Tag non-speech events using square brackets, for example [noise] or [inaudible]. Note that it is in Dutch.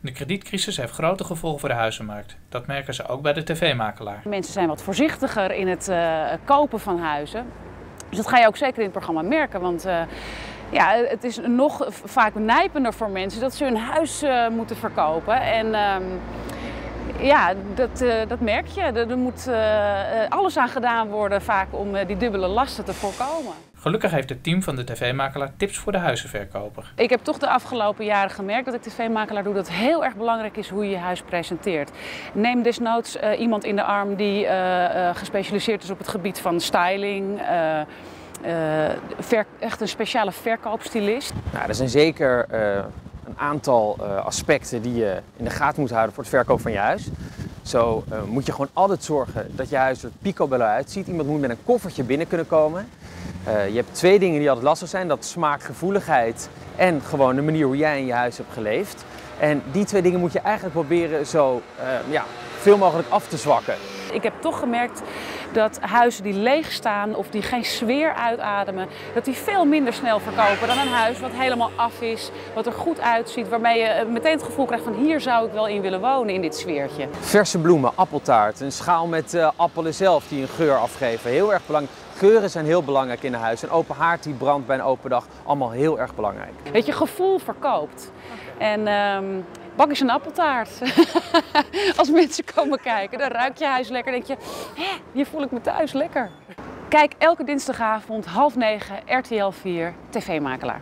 De kredietcrisis heeft grote gevolgen voor de huizenmarkt. Dat merken ze ook bij de tv-makelaar. Mensen zijn wat voorzichtiger in het uh, kopen van huizen. Dus dat ga je ook zeker in het programma merken. Want uh, ja, het is nog vaak nijpender voor mensen dat ze hun huis uh, moeten verkopen. En uh, ja, dat, uh, dat merk je. Er moet alles aan gedaan worden vaak om die dubbele lasten te voorkomen. Gelukkig heeft het team van de tv-makelaar tips voor de huizenverkoper. Ik heb toch de afgelopen jaren gemerkt dat ik tv-makelaar doe dat het heel erg belangrijk is hoe je je huis presenteert. Neem desnoods uh, iemand in de arm die uh, uh, gespecialiseerd is op het gebied van styling. Ver, echt een speciale verkoopstylist. Nou, er zijn zeker een aantal aspecten die je in de gaten moet houden voor het verkoop van je huis. Zo moet je gewoon altijd zorgen dat je huis er picobello uitziet. Iemand moet met een koffertje binnen kunnen komen. Uh, je hebt twee dingen die altijd lastig zijn. Dat smaakgevoeligheid en gewoon de manier hoe jij in je huis hebt geleefd. En die twee dingen moet je eigenlijk proberen zo ja, veel mogelijk af te zwakken. Ik heb toch gemerkt dat huizen die leeg staan of die geen sfeer uitademen, dat die veel minder snel verkopen dan een huis wat helemaal af is, wat er goed uitziet, waarmee je meteen het gevoel krijgt van hier zou ik wel in willen wonen in dit sfeertje. Verse bloemen, appeltaart, een schaal met uh, appelen zelf die een geur afgeven, heel erg belangrijk. Geuren zijn heel belangrijk in een huis. Een open haard die brandt bij een open dag, allemaal heel erg belangrijk. Weet je, gevoel verkoopt. En um, bak eens een appeltaart. [laughs] Als mensen komen kijken, dan ruik je huis lekker. denk je, hè, hier voel ik me thuis lekker. Kijk elke dinsdagavond half negen, RTL 4, TV-makelaar.